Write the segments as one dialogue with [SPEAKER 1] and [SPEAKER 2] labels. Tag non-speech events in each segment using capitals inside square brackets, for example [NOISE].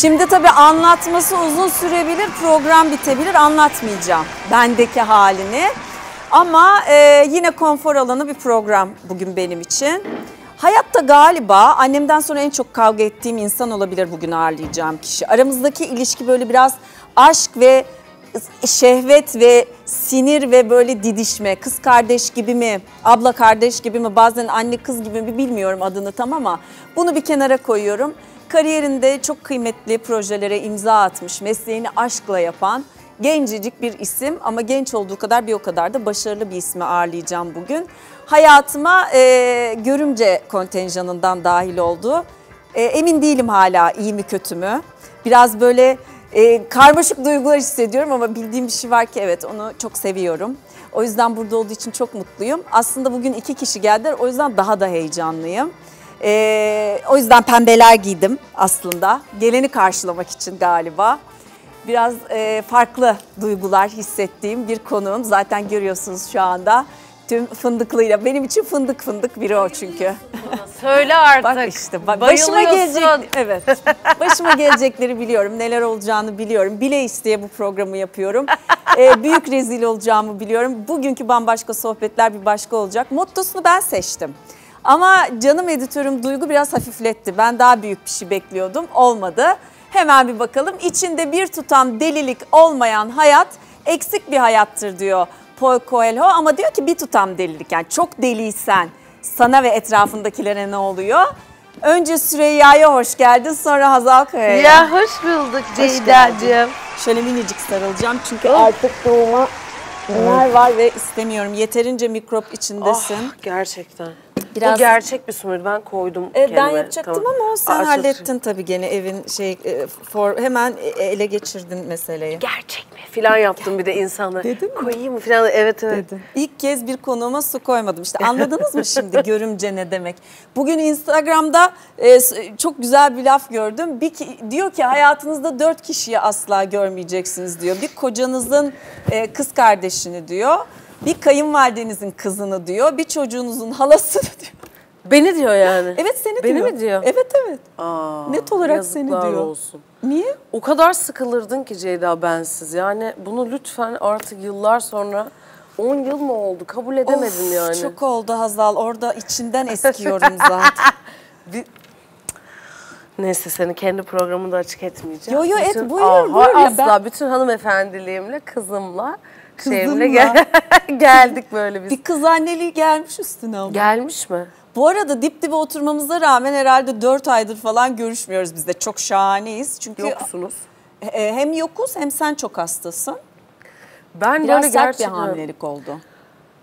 [SPEAKER 1] Şimdi tabii anlatması uzun sürebilir, program bitebilir. Anlatmayacağım bendeki halini. Ama e, yine konfor alanı bir program bugün benim için. Hayatta galiba annemden sonra en çok kavga ettiğim insan olabilir bugün ağırlayacağım kişi. Aramızdaki ilişki böyle biraz aşk ve şehvet ve sinir ve böyle didişme, kız kardeş gibi mi, abla kardeş gibi mi, bazen anne kız gibi mi bilmiyorum adını tam ama bunu bir kenara koyuyorum. Kariyerinde çok kıymetli projelere imza atmış, mesleğini aşkla yapan gencecik bir isim ama genç olduğu kadar bir o kadar da başarılı bir ismi ağırlayacağım bugün. Hayatıma e, görümce kontenjanından dahil oldu. E, emin değilim hala iyi mi kötü mü. Biraz böyle e, karmaşık duygular hissediyorum ama bildiğim bir şey var ki evet onu çok seviyorum. O yüzden burada olduğu için çok mutluyum. Aslında bugün iki kişi geldiler o yüzden daha da heyecanlıyım. E, o yüzden pembeler giydim aslında. Geleni karşılamak için galiba. Biraz e, farklı duygular hissettiğim bir konuğum. Zaten görüyorsunuz şu anda tüm fındıklıyla. Benim için fındık fındık biri o çünkü.
[SPEAKER 2] Söyle artık.
[SPEAKER 1] Bak işte bak başıma gelecek evet. Başıma gelecekleri biliyorum. Neler olacağını biliyorum. Bile isteye bu programı yapıyorum. Ee, büyük rezil olacağımı biliyorum. Bugünkü bambaşka sohbetler bir başka olacak. Mottosunu ben seçtim. Ama canım editörüm Duygu biraz hafifletti. Ben daha büyük bir şey bekliyordum. Olmadı. Hemen bir bakalım. İçinde bir tutam delilik olmayan hayat eksik bir hayattır diyor Paul Coelho ama diyor ki bir tutam delilik yani çok deliysen sana ve etrafındakilere ne oluyor? Önce Süreyya'ya hoş geldin sonra Hazal Kaya'ya.
[SPEAKER 2] Ya hoş bulduk Ceyda'cığım.
[SPEAKER 1] Şöyle minicik sarılacağım çünkü artık doğuma neler var ve istemiyorum. Yeterince mikrop içindesin.
[SPEAKER 2] Ah, gerçekten.
[SPEAKER 1] Biraz-
[SPEAKER 2] Bu gerçek bir sumur. Ben koydum
[SPEAKER 1] E, ben
[SPEAKER 2] kendime.
[SPEAKER 1] yapacaktım
[SPEAKER 2] Tamam.
[SPEAKER 1] ama sen
[SPEAKER 2] Aa,
[SPEAKER 1] hallettin tabii gene evin şey e, for, hemen e, ele geçirdin meseleyi.
[SPEAKER 2] Gerçek mi? Filan yaptım bir de insanlara.
[SPEAKER 1] Dedin mi?
[SPEAKER 2] Koyayım mı filan? Evet evet.
[SPEAKER 1] İlk kez bir konuğuma su koymadım. İşte anladınız mı şimdi [LAUGHS] görümce ne demek? Bugün Instagram'da e, çok güzel bir laf gördüm. Bir ki- diyor ki hayatınızda dört kişiyi asla görmeyeceksiniz diyor. Bir kocanızın e, kız kardeşini diyor. Bir kayınvalidenizin kızını diyor. Bir çocuğunuzun halasını diyor.
[SPEAKER 2] Beni diyor yani.
[SPEAKER 1] Evet seni
[SPEAKER 2] Beni
[SPEAKER 1] diyor.
[SPEAKER 2] mi diyor?
[SPEAKER 1] Evet evet.
[SPEAKER 2] Aa,
[SPEAKER 1] Net olarak seni
[SPEAKER 2] yazıklar
[SPEAKER 1] diyor.
[SPEAKER 2] olsun.
[SPEAKER 1] Niye?
[SPEAKER 2] O kadar sıkılırdın ki Ceyda bensiz. Yani bunu lütfen artık yıllar sonra 10 yıl mı oldu? Kabul edemedim
[SPEAKER 1] Of,
[SPEAKER 2] yani.
[SPEAKER 1] Çok oldu Hazal. Orada içinden [LAUGHS] eskiyorum zaten.
[SPEAKER 2] Neyse seni kendi programında açık etmeyeceğim.
[SPEAKER 1] Yo, yo, et,
[SPEAKER 2] Bütün-
[SPEAKER 1] buyur,
[SPEAKER 2] Aa,
[SPEAKER 1] buyur ya,
[SPEAKER 2] Asla
[SPEAKER 1] ben-
[SPEAKER 2] bütün hanımefendiliğimle, kızımla,
[SPEAKER 1] Kızımla.
[SPEAKER 2] gel- [LAUGHS] geldik böyle biz.
[SPEAKER 1] bir kız anneliği gelmiş üstüne ama.
[SPEAKER 2] Gelmiş mi?
[SPEAKER 1] Bu arada dip dibe oturmamıza rağmen herhalde 4 aydır falan görüşmüyoruz biz de. Çok şahaneyiz. Çünkü
[SPEAKER 2] Yoksunuz.
[SPEAKER 1] e, hem yokuz hem sen çok hastasın.
[SPEAKER 2] Ben
[SPEAKER 1] Biraz
[SPEAKER 2] böyle
[SPEAKER 1] sert
[SPEAKER 2] gerçekten...
[SPEAKER 1] bir hamilelik oldu.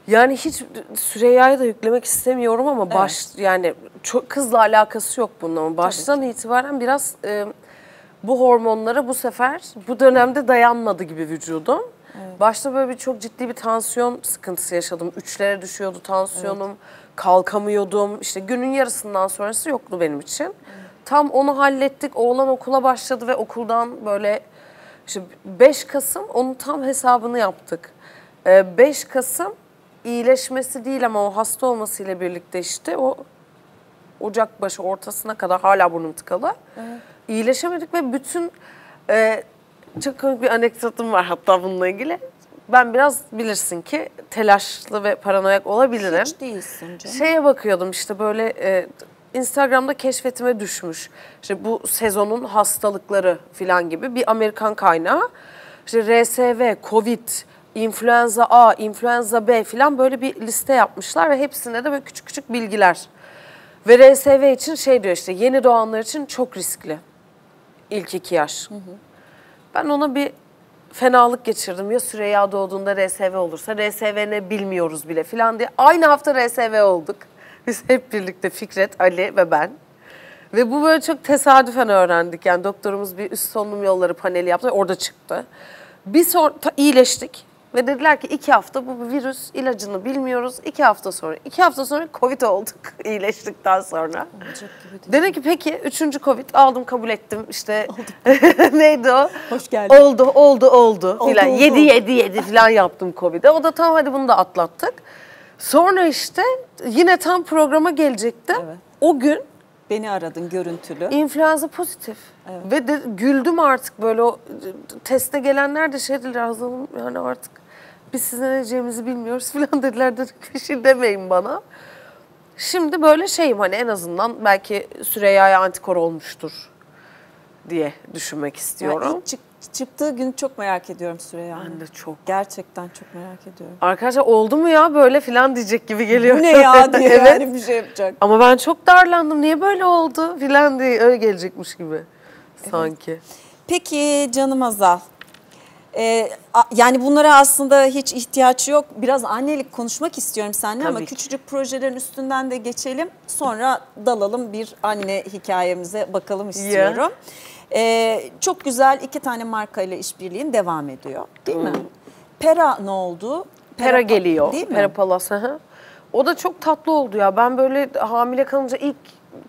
[SPEAKER 2] Yani hiç Süreyya'yı da yüklemek istemiyorum ama baş yani çok kızla alakası yok bunun ama baştan itibaren biraz e, bu hormonlara bu sefer bu dönemde dayanmadı gibi vücudum. Başta böyle bir çok ciddi bir tansiyon sıkıntısı yaşadım. Üçlere düşüyordu tansiyonum. Kalkamıyordum. İşte günün yarısından sonrası yoktu benim için. Tam onu hallettik. Oğlan okula başladı ve okuldan böyle işte 5 Kasım onun tam hesabını yaptık. Ee, 5 Kasım iyileşmesi değil ama o hasta olmasıyla birlikte işte o Ocak başı ortasına kadar hala burnum tıkalı. İyileşemedik ve bütün e, çok komik bir anekdotum var hatta bununla ilgili. Ben biraz bilirsin ki telaşlı ve paranoyak olabilirim.
[SPEAKER 1] Hiç değilsin canım.
[SPEAKER 2] Şeye bakıyordum işte böyle e, Instagram'da keşfetime düşmüş. İşte bu sezonun hastalıkları falan gibi bir Amerikan kaynağı. İşte RSV, Covid, influenza A, influenza B falan böyle bir liste yapmışlar ve hepsinde de böyle küçük küçük bilgiler. Ve RSV için şey diyor işte yeni doğanlar için çok riskli. İlk iki yaş. Ben ona bir fenalık geçirdim. Ya Süreyya doğduğunda RSV olursa RSV ne bilmiyoruz bile falan diye. Aynı hafta RSV olduk. Biz hep birlikte Fikret, Ali ve ben. Ve bu böyle çok tesadüfen öğrendik. Yani doktorumuz bir üst solunum yolları paneli yaptı. Orada çıktı. Bir sonra iyileştik. Ve dediler ki iki hafta bu virüs ilacını bilmiyoruz. İki hafta sonra. iki hafta sonra Covid olduk [LAUGHS] iyileştikten sonra. Dedi ki peki üçüncü Covid aldım kabul ettim işte [LAUGHS] neydi o?
[SPEAKER 1] Hoş geldin.
[SPEAKER 2] Oldu oldu oldu
[SPEAKER 1] Oldu,
[SPEAKER 2] filan.
[SPEAKER 1] oldu,
[SPEAKER 2] Yedi yedi yedi filan yaptım Covid'e. O da tamam hadi bunu da atlattık. Sonra işte yine tam programa gelecektim.
[SPEAKER 1] Evet.
[SPEAKER 2] O gün
[SPEAKER 1] Beni aradın görüntülü.
[SPEAKER 2] influenza pozitif. Ve de güldüm artık böyle o teste gelenler de şey dediler Hazal Hanım yani artık biz size ne diyeceğimizi bilmiyoruz [LAUGHS] falan dediler de bir şey demeyin bana. Şimdi böyle şeyim hani en azından belki Süreyya'ya antikor olmuştur diye düşünmek
[SPEAKER 1] Yani
[SPEAKER 2] istiyorum.
[SPEAKER 1] ilk çık- çıktığı gün çok merak ediyorum Süreyya.
[SPEAKER 2] Ben de çok.
[SPEAKER 1] Gerçekten çok merak ediyorum.
[SPEAKER 2] Arkadaşlar oldu mu ya böyle filan diyecek gibi geliyor.
[SPEAKER 1] Bu ne ya [LAUGHS] diye
[SPEAKER 2] evet.
[SPEAKER 1] yani bir şey yapacak.
[SPEAKER 2] Ama ben çok darlandım. Niye böyle oldu filan diye öyle gelecekmiş gibi sanki.
[SPEAKER 1] Peki canım Azal. A- yani bunlara aslında hiç ihtiyaç yok. Biraz annelik konuşmak istiyorum seninle ama
[SPEAKER 2] Tabii ki.
[SPEAKER 1] küçücük projelerin üstünden de geçelim. Sonra dalalım bir anne hikayemize bakalım istiyorum. Ee, çok güzel iki tane markayla işbirliğin devam ediyor değil mi? Pera ne oldu?
[SPEAKER 2] Pera
[SPEAKER 1] pa-
[SPEAKER 2] geliyor.
[SPEAKER 1] Değil mi?
[SPEAKER 2] Pera Palas. O da çok tatlı oldu ya. Ben böyle hamile kalınca ilk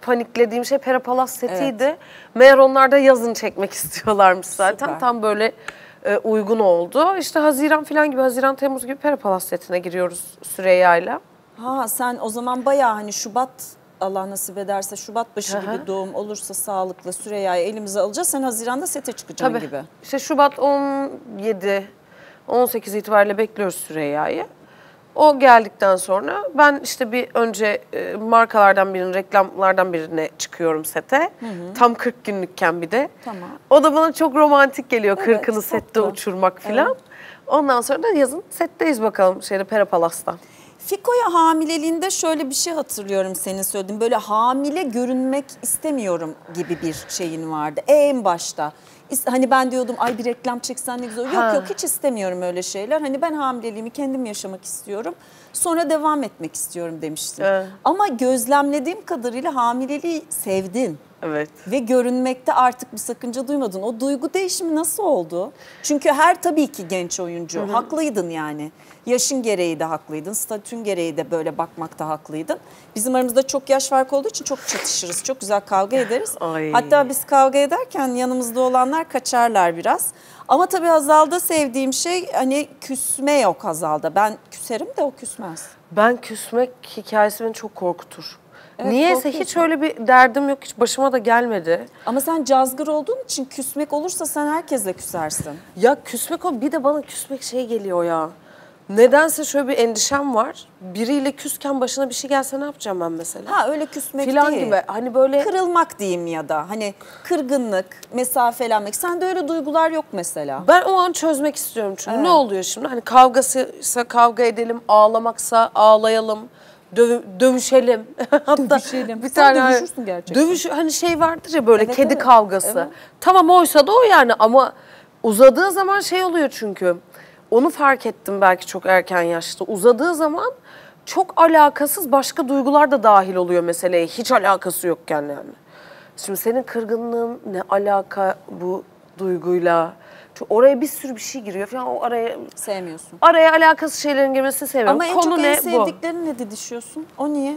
[SPEAKER 2] paniklediğim şey Pera Palas setiydi. Meğer onlar da yazın çekmek [LAUGHS] istiyorlarmış zaten.
[SPEAKER 1] Süper.
[SPEAKER 2] Tam böyle e, uygun oldu. İşte Haziran falan gibi, Haziran Temmuz gibi Pera Palas setine giriyoruz Süreyya'yla.
[SPEAKER 1] Ha sen o zaman bayağı hani Şubat Allah nasip ederse Şubat başı
[SPEAKER 2] hı.
[SPEAKER 1] gibi doğum olursa sağlıklı Süreyya'yı elimize alacağız. Sen Haziran'da sete çıkacaksın
[SPEAKER 2] Tabii.
[SPEAKER 1] gibi.
[SPEAKER 2] İşte Şubat 17, 18 itibariyle bekliyoruz Süreyya'yı. O geldikten sonra ben işte bir önce e, markalardan birinin, reklamlardan birine çıkıyorum sete. Tam 40 günlükken bir de.
[SPEAKER 1] Tamam.
[SPEAKER 2] O da bana çok romantik geliyor
[SPEAKER 1] Evet,
[SPEAKER 2] kırkını sette
[SPEAKER 1] tatlı.
[SPEAKER 2] uçurmak filan. Ondan sonra da yazın setteyiz bakalım şeyde Pera Palas'ta.
[SPEAKER 1] Fiko'ya hamileliğinde şöyle bir şey hatırlıyorum senin söylediğin. Böyle hamile görünmek istemiyorum gibi bir şeyin vardı en başta. Hani ben diyordum ay bir reklam çeksen ne güzel. Yok
[SPEAKER 2] Ha.
[SPEAKER 1] yok hiç istemiyorum öyle şeyler. Hani ben hamileliğimi kendim yaşamak istiyorum. Sonra devam etmek istiyorum demiştin.
[SPEAKER 2] Evet.
[SPEAKER 1] Ama gözlemlediğim kadarıyla hamileliği sevdin.
[SPEAKER 2] Evet.
[SPEAKER 1] Ve görünmekte artık bir sakınca duymadın. O duygu değişimi nasıl oldu? Çünkü her tabii ki genç oyuncu. Haklıydın yani. Yaşın gereği de haklıydın. Statün gereği de böyle bakmakta haklıydın. Bizim aramızda çok yaş farkı olduğu için çok çatışırız. Çok güzel kavga ederiz.
[SPEAKER 2] Ay.
[SPEAKER 1] Hatta biz kavga ederken yanımızda olanlar kaçarlar biraz. Ama tabii Hazal'da sevdiğim şey hani küsme yok Hazal'da. Ben küserim de o küsmez.
[SPEAKER 2] Ben küsmek hikayesi beni çok korkutur.
[SPEAKER 1] Evet,
[SPEAKER 2] Niyeyse hiç öyle bir derdim yok. Hiç başıma da gelmedi.
[SPEAKER 1] Ama sen cazgır olduğun için küsmek olursa sen herkesle küsersin.
[SPEAKER 2] Ya küsmek o bir de bana küsmek şey geliyor ya. Nedense şöyle bir endişem var. Biriyle küsken başına bir şey gelse ne yapacağım ben mesela?
[SPEAKER 1] Ha öyle küsmek
[SPEAKER 2] Filan
[SPEAKER 1] değil.
[SPEAKER 2] gibi. Hani böyle
[SPEAKER 1] Kırılmak diyeyim ya da hani kırgınlık, mesafelenmek. Sende öyle duygular yok mesela.
[SPEAKER 2] ben o an çözmek istiyorum çünkü.
[SPEAKER 1] Evet.
[SPEAKER 2] Ne oluyor şimdi? Hani kavgasıysa kavga edelim, ağlamaksa ağlayalım. Döv- dövüşelim. [LAUGHS] Hatta
[SPEAKER 1] Dövüşelim.
[SPEAKER 2] bir
[SPEAKER 1] Sen
[SPEAKER 2] tane
[SPEAKER 1] dövüşürsün gerçekten.
[SPEAKER 2] Dövüş hani şey vardır ya böyle
[SPEAKER 1] Evet,
[SPEAKER 2] kedi
[SPEAKER 1] evet.
[SPEAKER 2] kavgası.
[SPEAKER 1] Evet.
[SPEAKER 2] Tamam oysa da o yani ama uzadığı zaman şey oluyor çünkü. Onu fark ettim belki çok erken yaşta. Uzadığı zaman çok alakasız başka duygular da dahil oluyor meseleye. Hiç alakası yokken yani. Şimdi senin kırgınlığın ne alaka bu duyguyla? Çünkü oraya bir sürü bir şey giriyor falan. O araya
[SPEAKER 1] Sevmiyorsun.
[SPEAKER 2] araya alakasız şeylerin girmesini sevmiyorum.
[SPEAKER 1] Ama en
[SPEAKER 2] Konu
[SPEAKER 1] çok
[SPEAKER 2] ne
[SPEAKER 1] en
[SPEAKER 2] bu?
[SPEAKER 1] sevdiklerinle didişiyorsun. O niye?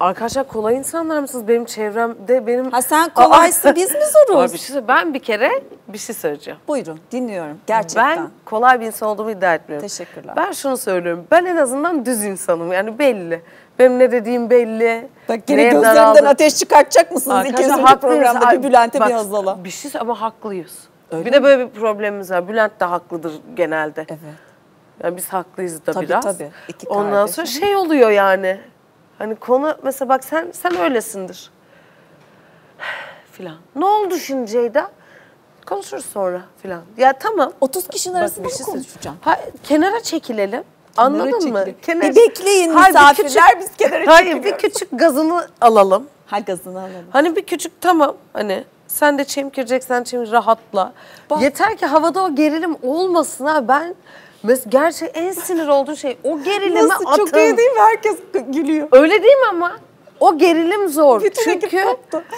[SPEAKER 2] Arkadaşlar kolay insanlar mısınız? Benim çevremde benim...
[SPEAKER 1] Ha sen kolaysa biz mi [LAUGHS] zoruz?
[SPEAKER 2] Bir şey ben bir kere bir şey söyleyeceğim.
[SPEAKER 1] Buyurun dinliyorum gerçekten.
[SPEAKER 2] Ben kolay bir insan olduğumu iddia etmiyorum.
[SPEAKER 1] Teşekkürler.
[SPEAKER 2] Ben şunu söylüyorum. Ben en azından düz insanım. Yani belli. Benim ne dediğim belli.
[SPEAKER 1] Bak gene
[SPEAKER 2] neye
[SPEAKER 1] gözlerinden
[SPEAKER 2] daraldım.
[SPEAKER 1] ateş çıkartacak mısınız?
[SPEAKER 2] Arkadaşlar haklıyız.
[SPEAKER 1] programda bir Bülent'e bir Hazal'a.
[SPEAKER 2] Bir şey ama haklıyız.
[SPEAKER 1] Öyle
[SPEAKER 2] bir de böyle bir problemimiz var. Bülent de haklıdır genelde.
[SPEAKER 1] Evet.
[SPEAKER 2] Yani biz haklıyız da
[SPEAKER 1] Tabii,
[SPEAKER 2] biraz.
[SPEAKER 1] tabii. İki
[SPEAKER 2] Ondan
[SPEAKER 1] kardeş.
[SPEAKER 2] sonra şey oluyor yani. Hani konu mesela bak sen sen öylesindir. [SIGHS] filan. Ne oldu şimdi Ceyda? Konuşuruz sonra filan. Ya tamam.
[SPEAKER 1] 30 kişinin
[SPEAKER 2] Bak,
[SPEAKER 1] arasında
[SPEAKER 2] bir
[SPEAKER 1] mı
[SPEAKER 2] şey
[SPEAKER 1] konuşacağım?
[SPEAKER 2] Ha, kenara çekilelim. Anladın mı?
[SPEAKER 1] çekilelim. Bir bekleyin
[SPEAKER 2] Hayır,
[SPEAKER 1] misafirler, biz kenara
[SPEAKER 2] Hayır bir küçük gazını alalım.
[SPEAKER 1] Ha gazını alalım.
[SPEAKER 2] Hani bir küçük tamam hani sen de çemkireceksen çemkir rahatla.
[SPEAKER 1] Bak.
[SPEAKER 2] Yeter ki havada o gerilim olmasın ha ben mes gerçek en sinir olduğum şey o gerilimi
[SPEAKER 1] Nasıl
[SPEAKER 2] atın.
[SPEAKER 1] çok iyi değil mi? Herkes gülüyor.
[SPEAKER 2] Öyle değil mi ama? O gerilim zor.
[SPEAKER 1] Bütün
[SPEAKER 2] Çünkü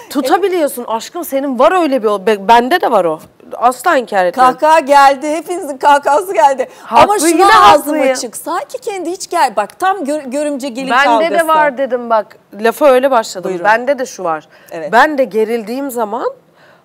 [SPEAKER 2] tutabiliyorsun aşkım senin var öyle bir o. Bende de var o. Asla inkar etmem.
[SPEAKER 1] Kahkaha geldi. Hepinizin kahkahası geldi.
[SPEAKER 2] Haklı,
[SPEAKER 1] Ama şuna ağzım
[SPEAKER 2] haklıyım.
[SPEAKER 1] açık. Sanki kendi hiç gel. Bak tam gör, görümce gelin
[SPEAKER 2] Bende
[SPEAKER 1] kavgası.
[SPEAKER 2] de var dedim bak. Lafa öyle başladım.
[SPEAKER 1] Buyurun.
[SPEAKER 2] Bende de şu var.
[SPEAKER 1] Evet.
[SPEAKER 2] Ben de gerildiğim zaman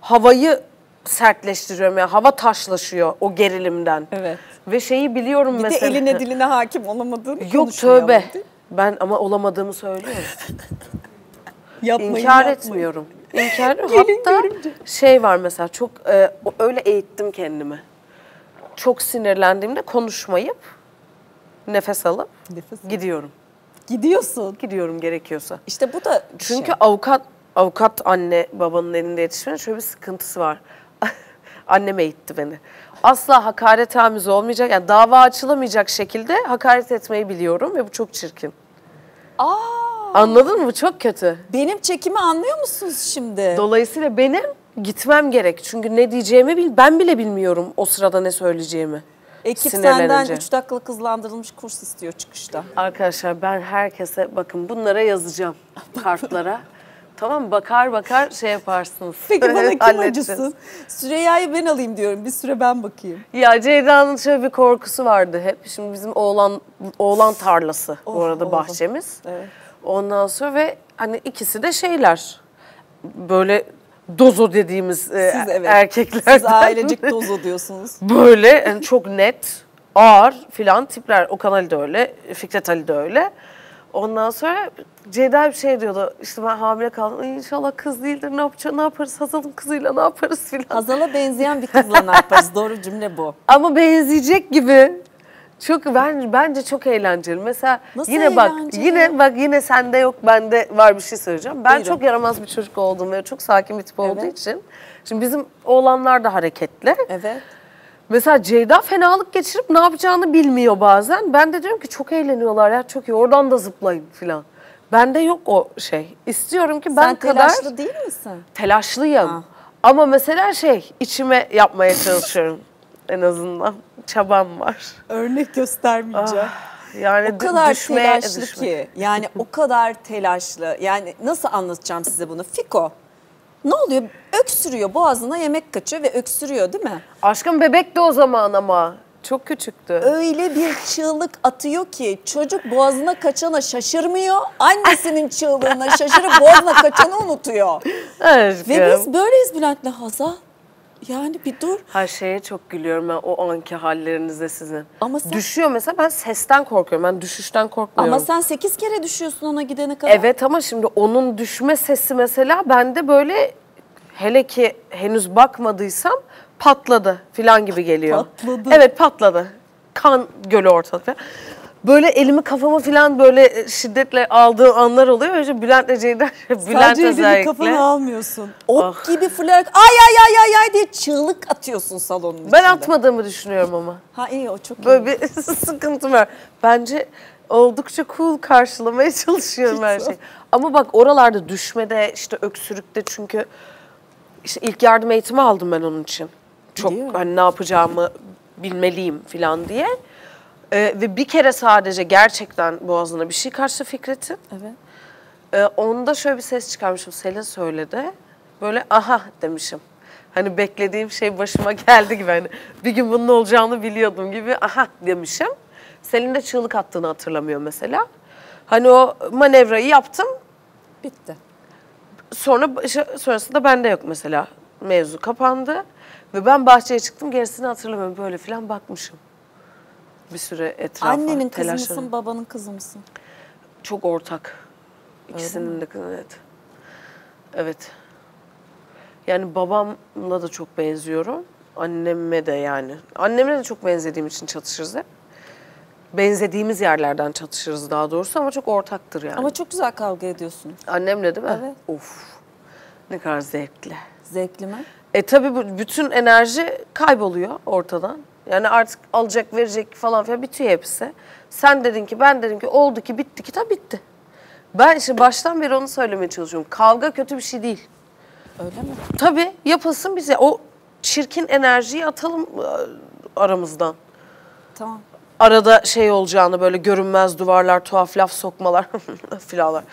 [SPEAKER 2] havayı sertleştiriyorum. Yani hava taşlaşıyor o gerilimden.
[SPEAKER 1] Evet.
[SPEAKER 2] Ve şeyi biliyorum
[SPEAKER 1] Bir
[SPEAKER 2] mesela.
[SPEAKER 1] de eline diline hakim olamadığını
[SPEAKER 2] Yok tövbe.
[SPEAKER 1] değil?
[SPEAKER 2] Ben ama olamadığımı söylüyorum. [LAUGHS]
[SPEAKER 1] Yapmayın,
[SPEAKER 2] İnkar
[SPEAKER 1] yapmayın.
[SPEAKER 2] etmiyorum. İnkar Hatta şey var mesela çok e, öyle eğittim kendimi. Çok sinirlendiğimde konuşmayıp nefes alıp
[SPEAKER 1] Nefes
[SPEAKER 2] gidiyorum.
[SPEAKER 1] Gidiyorsun.
[SPEAKER 2] Gidiyorum gerekiyorsa.
[SPEAKER 1] İşte bu da
[SPEAKER 2] Çünkü
[SPEAKER 1] şey.
[SPEAKER 2] avukat avukat anne babanın elinde yetişmenin şöyle bir sıkıntısı var. [LAUGHS] Annem eğitti beni. Asla hakaret tamiz olmayacak, yani dava açılamayacak şekilde hakaret etmeyi biliyorum ve bu çok çirkin.
[SPEAKER 1] Aa,
[SPEAKER 2] Anladın mı? Çok kötü.
[SPEAKER 1] benim çekimi anlıyor musunuz şimdi?
[SPEAKER 2] Dolayısıyla benim gitmem gerek. Çünkü ne diyeceğimi bil, ben bile bilmiyorum o sırada ne söyleyeceğimi.
[SPEAKER 1] Ekip
[SPEAKER 2] sinirlenince.
[SPEAKER 1] senden 3 dakikalık hızlandırılmış kurs istiyor çıkışta.
[SPEAKER 2] Arkadaşlar ben herkese bakın bunlara yazacağım [LAUGHS] kartlara. Tamam bakar bakar şey yaparsınız.
[SPEAKER 1] Peki bana [LAUGHS] kim
[SPEAKER 2] Halledeceğiz.
[SPEAKER 1] acısın? Süreyya'yı ben alayım diyorum. Bir süre ben bakayım.
[SPEAKER 2] Ya Ceyda'nın şöyle bir korkusu vardı hep. Şimdi bizim oğlan oğlan tarlası bu
[SPEAKER 1] Oh,
[SPEAKER 2] arada
[SPEAKER 1] oğlum.
[SPEAKER 2] bahçemiz.
[SPEAKER 1] Evet.
[SPEAKER 2] Ondan sonra ve hani ikisi de şeyler. Böyle dozo dediğimiz e,
[SPEAKER 1] Siz evet.
[SPEAKER 2] erkeklerden.
[SPEAKER 1] Siz ailecek [LAUGHS] dozo diyorsunuz.
[SPEAKER 2] Böyle yani çok net, ağır filan tipler. Okan Ali de öyle, Fikret Ali de öyle. Ondan sonra Ceyda bir şey diyordu. İşte ben hamile kaldım. "Ay İnşallah kız değildir. Ne yapacağız? Ne yaparız? Hazal'ın kızıyla ne yaparız filan.
[SPEAKER 1] Hazal'a benzeyen bir kızla ne yaparız? Doğru cümle bu. [LAUGHS]
[SPEAKER 2] Ama benzeyecek gibi. Çok ben bence çok eğlenceli. Mesela
[SPEAKER 1] Nasıl
[SPEAKER 2] yine bak
[SPEAKER 1] eğlenceli?
[SPEAKER 2] yine bak yine sende yok bende var bir şey söyleyeceğim. Ben
[SPEAKER 1] Buyurun.
[SPEAKER 2] çok yaramaz bir çocuk oldum ve çok sakin bir tip olduğu
[SPEAKER 1] Evet.
[SPEAKER 2] için. Şimdi bizim oğlanlar da hareketli.
[SPEAKER 1] Evet.
[SPEAKER 2] Mesela Ceyda fenalık geçirip ne yapacağını bilmiyor bazen. Ben de diyorum ki çok eğleniyorlar ya çok iyi oradan da zıplayın filan. Bende yok o şey. İstiyorum ki ben
[SPEAKER 1] Sen
[SPEAKER 2] kadar
[SPEAKER 1] telaşlı değil misin?
[SPEAKER 2] telaşlıyım.
[SPEAKER 1] Ha.
[SPEAKER 2] Ama mesela şey içime yapmaya çalışıyorum en azından. Çabam var.
[SPEAKER 1] Örnek göstermeyeceğim.
[SPEAKER 2] Yani
[SPEAKER 1] o kadar
[SPEAKER 2] düşmeye-
[SPEAKER 1] telaşlı
[SPEAKER 2] düşmeye.
[SPEAKER 1] ki. Yani o kadar telaşlı. Yani nasıl anlatacağım size bunu? Fiko. Ne oluyor? Öksürüyor. Boğazına yemek kaçıyor ve öksürüyor değil mi?
[SPEAKER 2] Aşkım bebek de o zaman ama. Çok küçüktü.
[SPEAKER 1] Öyle bir çığlık atıyor ki çocuk boğazına kaçana şaşırmıyor. Annesinin çığlığına şaşırıp boğazına kaçanı unutuyor. [LAUGHS]
[SPEAKER 2] Aşkım.
[SPEAKER 1] Ve biz böyleyiz Bülent'le Hazal. Yani bir dur.
[SPEAKER 2] Her şeye çok gülüyorum ben o anki hallerinizde sizin.
[SPEAKER 1] Ama sen-
[SPEAKER 2] Düşüyor mesela ben sesten korkuyorum. Ben düşüşten korkmuyorum.
[SPEAKER 1] Ama sen 8 kere düşüyorsun ona gidene kadar.
[SPEAKER 2] Evet ama şimdi onun düşme sesi mesela bende böyle hele ki henüz bakmadıysam patladı filan gibi geliyor.
[SPEAKER 1] Patladı.
[SPEAKER 2] Evet patladı. Kan gölü ortada. Böyle elimi kafama filan böyle şiddetle aldığı anlar oluyor. Önce Bülent'le Ceyda, [LAUGHS] Bülent
[SPEAKER 1] Sadece
[SPEAKER 2] özellikle.
[SPEAKER 1] kafana almıyorsun. Ok
[SPEAKER 2] Ah.
[SPEAKER 1] gibi fırlayarak ay ay ay ay ay diye çığlık atıyorsun salonun içinde.
[SPEAKER 2] Ben atmadığımı düşünüyorum ama.
[SPEAKER 1] Ha iyi o çok iyi.
[SPEAKER 2] Böyle bir [LAUGHS] sıkıntı var. Bence oldukça cool karşılamaya [LAUGHS] çalışıyorum her şeyi. Ama bak oralarda düşmede işte öksürükte çünkü işte ilk yardım eğitimi aldım ben onun için. Çok hani ne yapacağımı bilmeliyim falan diye. Ee, ve bir kere sadece gerçekten boğazına bir şey kaçtı Fikret'in.
[SPEAKER 1] Evet.
[SPEAKER 2] Ee, onda şöyle bir ses çıkarmışım. Selin söyledi. Böyle aha demişim. Hani beklediğim şey başıma [LAUGHS] geldi gibi. Hani bir gün bunun olacağını biliyordum gibi aha demişim. Selin de çığlık attığını hatırlamıyor mesela. Hani o manevrayı yaptım.
[SPEAKER 1] Bitti.
[SPEAKER 2] Sonra sonrasında bende yok mesela. Mevzu kapandı. Ve ben bahçeye çıktım gerisini hatırlamıyorum. Böyle falan bakmışım. Bir süre etrafa.
[SPEAKER 1] Annenin kızı mısın babanın kızı mısın?
[SPEAKER 2] Çok ortak. İkisinin de evet. Evet. Yani babamla da çok benziyorum. Anneme de yani. Anneme de çok benzediğim için çatışırız hep. Benzediğimiz yerlerden çatışırız daha doğrusu ama çok ortaktır yani.
[SPEAKER 1] Ama çok güzel kavga ediyorsun.
[SPEAKER 2] Annemle değil mi?
[SPEAKER 1] Evet.
[SPEAKER 2] Of. Ne kadar zevkli.
[SPEAKER 1] Zevkli mi?
[SPEAKER 2] E tabii bütün enerji kayboluyor ortadan. Yani artık alacak verecek falan filan bitiyor hepsi. Sen dedin ki ben dedim ki oldu ki bitti ki tabii bitti. Ben işte baştan beri onu söylemeye çalışıyorum. Kavga kötü bir şey değil.
[SPEAKER 1] Öyle mi?
[SPEAKER 2] Tabii yapılsın bize. O çirkin enerjiyi atalım e, aramızdan.
[SPEAKER 1] Tamam.
[SPEAKER 2] Arada şey olacağını böyle görünmez duvarlar, tuhaf laf sokmalar [LAUGHS] filanlar.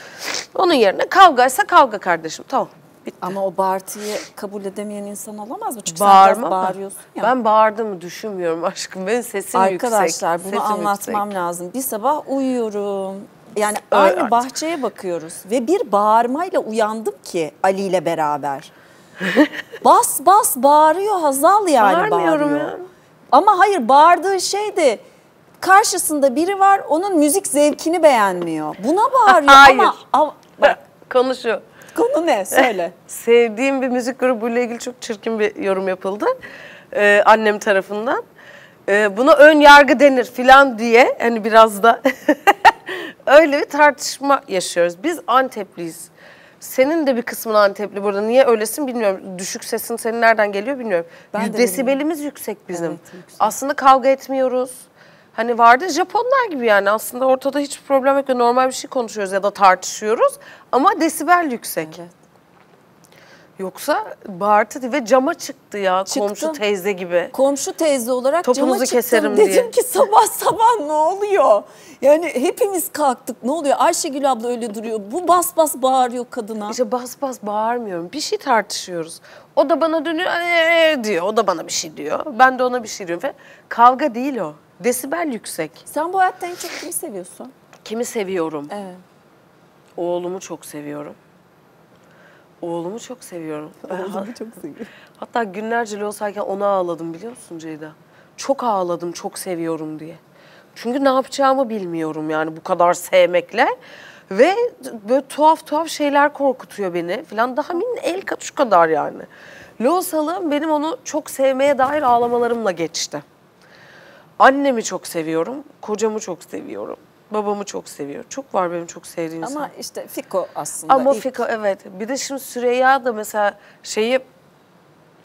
[SPEAKER 2] Onun yerine kavgaysa kavga kardeşim. Tamam. Bitti.
[SPEAKER 1] Ama o bağırtıyı kabul edemeyen insan olamaz mı? Çünkü sen
[SPEAKER 2] Bağırma.
[SPEAKER 1] biraz bağırıyorsun ya.
[SPEAKER 2] Ben bağırdığımı düşünmüyorum aşkım. Benim sesim yüksek.
[SPEAKER 1] Arkadaşlar bunu
[SPEAKER 2] sesim
[SPEAKER 1] anlatmam
[SPEAKER 2] yüksek.
[SPEAKER 1] lazım. Bir sabah uyuyorum. Yani
[SPEAKER 2] Öyle
[SPEAKER 1] aynı
[SPEAKER 2] artık.
[SPEAKER 1] bahçeye bakıyoruz ve bir bağırmayla uyandım ki Ali ile beraber. [LAUGHS] bas bas bağırıyor Hazal yani bağırıyor.
[SPEAKER 2] ya.
[SPEAKER 1] Ama hayır bağırdığı şey de karşısında biri var onun müzik zevkini beğenmiyor. Buna bağırıyor [LAUGHS]
[SPEAKER 2] Hayır.
[SPEAKER 1] ama, bak,
[SPEAKER 2] Konuşuyor. [LAUGHS]
[SPEAKER 1] Konu ne? Söyle. [LAUGHS]
[SPEAKER 2] Sevdiğim bir müzik grubuyla ilgili çok çirkin bir yorum yapıldı. Ee, annem tarafından. Ee, buna ön yargı denir filan diye hani biraz da [LAUGHS] öyle bir tartışma yaşıyoruz. Biz Antepliyiz. Senin de bir kısmın Antepli burada. Niye öylesin bilmiyorum. Düşük sesin senin nereden geliyor bilmiyorum.
[SPEAKER 1] Ben de
[SPEAKER 2] Desibelimiz yüksek bizim.
[SPEAKER 1] Evet, yüksek.
[SPEAKER 2] Aslında kavga etmiyoruz. Hani vardı Japonlar gibi yani aslında ortada hiç problem yok. Normal bir şey konuşuyoruz ya da tartışıyoruz. Ama desibel yüksek.
[SPEAKER 1] Evet.
[SPEAKER 2] Yoksa bağırtı ve cama çıktı ya
[SPEAKER 1] Çıktı.
[SPEAKER 2] komşu teyze gibi.
[SPEAKER 1] Komşu teyze olarak
[SPEAKER 2] Topunuzu
[SPEAKER 1] cama çıktım.
[SPEAKER 2] keserim
[SPEAKER 1] Dedim
[SPEAKER 2] diye.
[SPEAKER 1] ki sabah sabah ne oluyor? Yani hepimiz kalktık. Ne oluyor? Ayşegül abla öyle duruyor. Bu bas bas bağırıyor kadına.
[SPEAKER 2] İşte bas bas bağırmıyorum. Bir şey tartışıyoruz. O da bana dönüyor "Ee," diyor. O da bana bir şey diyor. Ben de ona bir şey diyorum. Ve kavga değil o. Desibel yüksek.
[SPEAKER 1] Sen bu hayatta en çok kimi seviyorsun?
[SPEAKER 2] Kimi seviyorum?
[SPEAKER 1] Evet.
[SPEAKER 2] Oğlumu çok seviyorum. Oğlumu çok seviyorum.
[SPEAKER 1] Oğlumu çok seviyorum.
[SPEAKER 2] Hatta günlerce Losayken ona ağladım biliyor musun Ceyda? Çok ağladım çok seviyorum diye. Çünkü ne yapacağımı bilmiyorum yani bu kadar sevmekle. Ve böyle tuhaf tuhaf şeyler korkutuyor beni falan. Daha min el şu kadar yani. Losal'ım benim onu çok sevmeye dair ağlamalarımla geçti. Annemi çok seviyorum, kocamı çok seviyorum, babamı çok seviyorum. Çok var benim çok sevdiğim insan.
[SPEAKER 1] Ama işte Fiko aslında.
[SPEAKER 2] Ama
[SPEAKER 1] ilk-
[SPEAKER 2] Fiko evet. Bir de şimdi Süreyya da mesela şeyi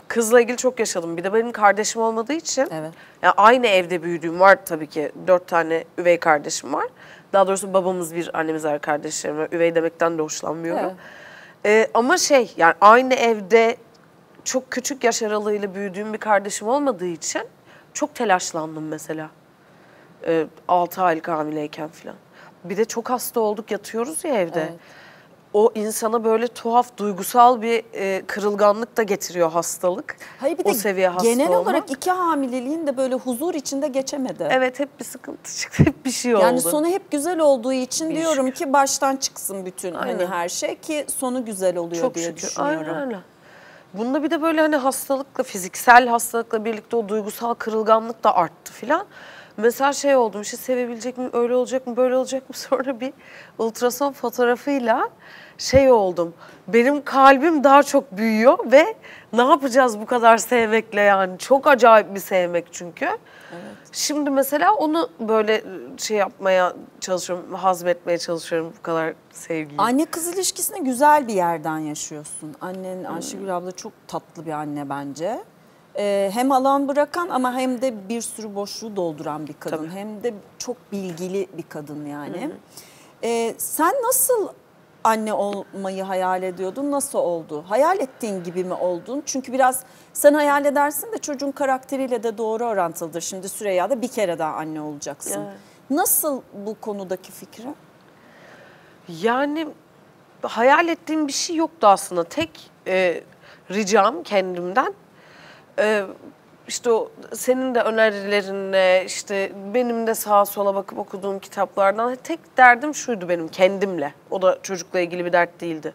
[SPEAKER 2] kızla ilgili çok yaşadım. Bir de benim kardeşim olmadığı için.
[SPEAKER 1] Evet.
[SPEAKER 2] Yani aynı evde büyüdüğüm var tabii ki. Dört tane üvey kardeşim var. Daha doğrusu babamız bir, annemiz var kardeşlerim. Üvey demekten de hoşlanmıyorum.
[SPEAKER 1] Evet.
[SPEAKER 2] Ee, ama şey yani aynı evde çok küçük yaş aralığıyla büyüdüğüm bir kardeşim olmadığı için çok telaşlandım mesela. Ee, 6 aylık hamileyken falan. Bir de çok hasta olduk yatıyoruz ya evde.
[SPEAKER 1] Evet.
[SPEAKER 2] O insana böyle tuhaf duygusal bir e, kırılganlık da getiriyor hastalık.
[SPEAKER 1] Hayır bir
[SPEAKER 2] o
[SPEAKER 1] de
[SPEAKER 2] seviye hasta
[SPEAKER 1] genel
[SPEAKER 2] olmak.
[SPEAKER 1] olarak iki hamileliğin de böyle huzur içinde geçemedi.
[SPEAKER 2] Evet hep bir sıkıntı [LAUGHS] çıktı. Hep bir şey oldu.
[SPEAKER 1] Yani sonu hep güzel olduğu için
[SPEAKER 2] Bir
[SPEAKER 1] diyorum
[SPEAKER 2] şükür.
[SPEAKER 1] ki baştan çıksın bütün hani
[SPEAKER 2] Aynen.
[SPEAKER 1] her şey ki sonu güzel oluyor
[SPEAKER 2] Çok
[SPEAKER 1] diye
[SPEAKER 2] şükür.
[SPEAKER 1] düşünüyorum.
[SPEAKER 2] Aynen öyle. Bunda bir de böyle hani hastalıkla, fiziksel hastalıkla birlikte o duygusal kırılganlık da arttı filan. Mesela şey oldum işte sevebilecek miyim, öyle olacak mı, böyle olacak mı? [LAUGHS] Sonra bir ultrason fotoğrafıyla şey oldum. Benim kalbim daha çok büyüyor ve ne yapacağız bu kadar sevmekle yani? Çok acayip bir sevmek çünkü. Şimdi mesela onu böyle şey yapmaya çalışıyorum, hazmetmeye çalışıyorum bu kadar sevgiyi.
[SPEAKER 1] Anne kız ilişkisini güzel bir yerden yaşıyorsun. Annen Ayşegül abla çok tatlı bir anne bence. Ee, hem alan bırakan ama hem de bir sürü boşluğu dolduran bir kadın.
[SPEAKER 2] Tabii.
[SPEAKER 1] Hem de çok bilgili bir kadın yani. Ee, sen nasıl anne olmayı hayal ediyordun? Nasıl oldu? Hayal ettiğin gibi mi oldun? Çünkü biraz sen hayal edersin de çocuğun karakteriyle de doğru orantılıdır. Şimdi Süreyya'da bir kere daha anne olacaksın.
[SPEAKER 2] Evet.
[SPEAKER 1] Nasıl bu konudaki fikrin?
[SPEAKER 2] Yani hayal ettiğim bir şey yoktu aslında. Tek e, ricam kendimden e, işte o senin de önerilerinle işte benim de sağa sola bakıp okuduğum kitaplardan tek derdim şuydu benim kendimle. O da çocukla ilgili bir dert değildi.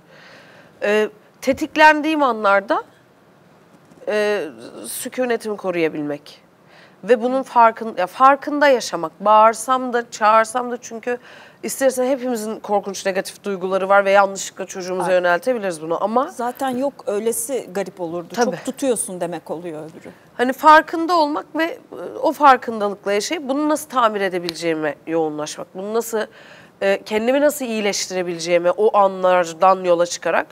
[SPEAKER 2] E, tetiklendiğim anlarda e, sükunetimi koruyabilmek. Ve bunun farkın, ya farkında yaşamak. Bağırsam da, çağırsam da çünkü istersen hepimizin korkunç negatif duyguları var ve yanlışlıkla çocuğumuza
[SPEAKER 1] Ay.
[SPEAKER 2] yöneltebiliriz bunu. Ama
[SPEAKER 1] Zaten yok öylesi garip olurdu.
[SPEAKER 2] Tabii.
[SPEAKER 1] Çok tutuyorsun demek oluyor öbürü.
[SPEAKER 2] hani farkında olmak ve e, o farkındalıkla yaşayıp bunu nasıl tamir edebileceğime yoğunlaşmak. Bunu nasıl, e, kendimi nasıl iyileştirebileceğime o anlardan yola çıkarak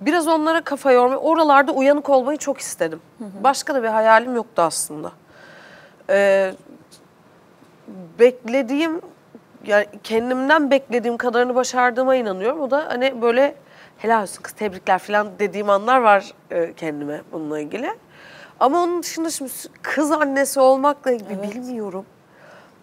[SPEAKER 2] biraz onlara kafa yormayı, oralarda uyanık olmayı çok istedim. Başka da bir hayalim yoktu aslında. Ee, beklediğim yani kendimden beklediğim kadarını başardığıma inanıyorum. O da hani böyle helal olsun kız tebrikler falan dediğim anlar var e, kendime bununla ilgili. Ama onun dışında şimdi kız annesi olmakla ilgili bilmiyorum.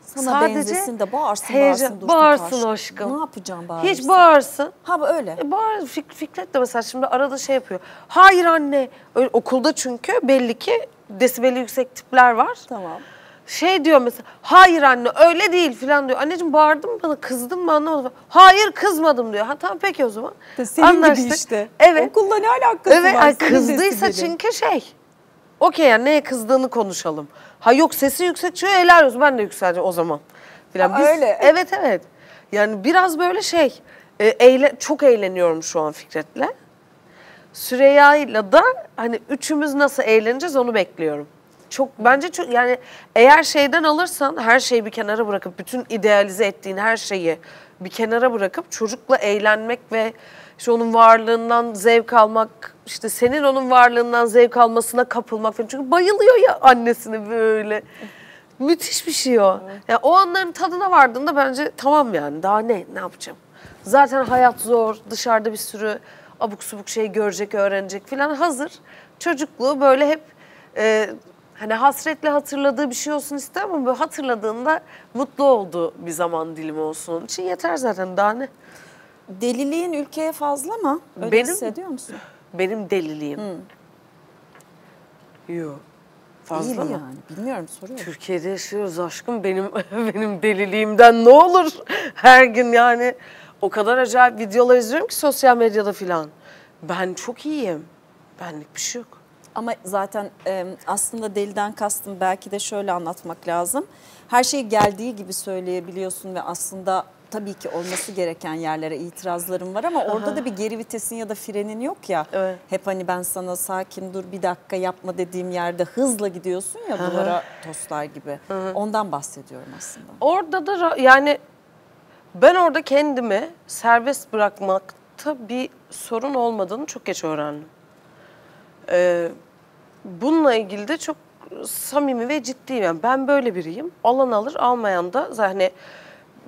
[SPEAKER 1] Sana benzesin de bağırsın
[SPEAKER 2] heyecan-
[SPEAKER 1] bağırsın dursun
[SPEAKER 2] bağırsın
[SPEAKER 1] karşında.
[SPEAKER 2] aşkım.
[SPEAKER 1] Ne yapacağım bağırsın?
[SPEAKER 2] Hiç bağırsın.
[SPEAKER 1] Ha öyle.
[SPEAKER 2] E bağır, Fik- Fikret de mesela şimdi arada şey yapıyor. Hayır anne. Öyle, okulda çünkü belli ki desibeli yüksek tipler var.
[SPEAKER 1] Tamam.
[SPEAKER 2] Şey diyor mesela, hayır anne öyle değil falan diyor. Anneciğim bağırdın mı bana, kızdın mı anlamadım. Hayır kızmadım diyor. Ha tamam peki o zaman.
[SPEAKER 1] Senin
[SPEAKER 2] Anlaştık.
[SPEAKER 1] gibi işte.
[SPEAKER 2] Evet.
[SPEAKER 1] Okulla ne alakası
[SPEAKER 2] Evet
[SPEAKER 1] var? senin
[SPEAKER 2] kızdıysa çünkü şey. Okey yani neye kızdığını konuşalım. Ha yok sesi yüksek çıkıyor helal olsun ben de yükseleceğim o zaman. Falan.
[SPEAKER 1] Ha, öyle.
[SPEAKER 2] Evet evet. Yani biraz böyle şey. E, eğle, çok eğleniyorum şu an Fikret'le. Süreyya'yla da hani üçümüz nasıl eğleneceğiz onu bekliyorum. Çok bence çok yani eğer şeyden alırsan her şeyi bir kenara bırakıp bütün idealize ettiğin her şeyi bir kenara bırakıp çocukla eğlenmek ve işte onun varlığından zevk almak, işte senin onun varlığından zevk almasına kapılmak falan. Çünkü bayılıyor ya annesini böyle. Müthiş bir şey o. Yani o anların tadına vardığında bence tamam yani daha ne ne yapacağım? Zaten hayat zor. Dışarıda bir sürü abuk subuk şey görecek, öğrenecek falan hazır. Çocukluğu böyle hep e, hani hasretle hatırladığı bir şey olsun ister ama böyle hatırladığında mutlu olduğu bir zaman dilimi olsun onun için yeter zaten daha ne?
[SPEAKER 1] Deliliğin ülkeye fazla mı? Öyle
[SPEAKER 2] Benim-
[SPEAKER 1] hissediyor musun?
[SPEAKER 2] Benim deliliğim. Yok. Fazla
[SPEAKER 1] Değil
[SPEAKER 2] mı?
[SPEAKER 1] yani. Bilmiyorum soruyorum.
[SPEAKER 2] Türkiye'de yaşıyoruz aşkım. Benim [LAUGHS] benim deliliğimden ne olur? Her gün yani o kadar acayip videolar izliyorum ki sosyal medyada filan. Ben çok iyiyim. Benlik bir şey yok.
[SPEAKER 1] Ama zaten e, aslında deliden kastım belki de şöyle anlatmak lazım. Her şeyi geldiği gibi söyleyebiliyorsun ve aslında tabii ki olması gereken yerlere itirazlarım var ama orada da bir geri vitesin ya da frenin yok ya.
[SPEAKER 2] Evet.
[SPEAKER 1] Hep hani ben sana sakin dur bir dakika yapma dediğim yerde hızla gidiyorsun ya duvara toslar gibi. Ondan bahsediyorum aslında.
[SPEAKER 2] Orada da yani ben orada kendimi serbest bırakmakta bir sorun olmadığını çok geç öğrendim. Ee, bununla ilgili de çok samimi ve ciddiyim. Yani ben böyle biriyim. Alan alır, almayan da hani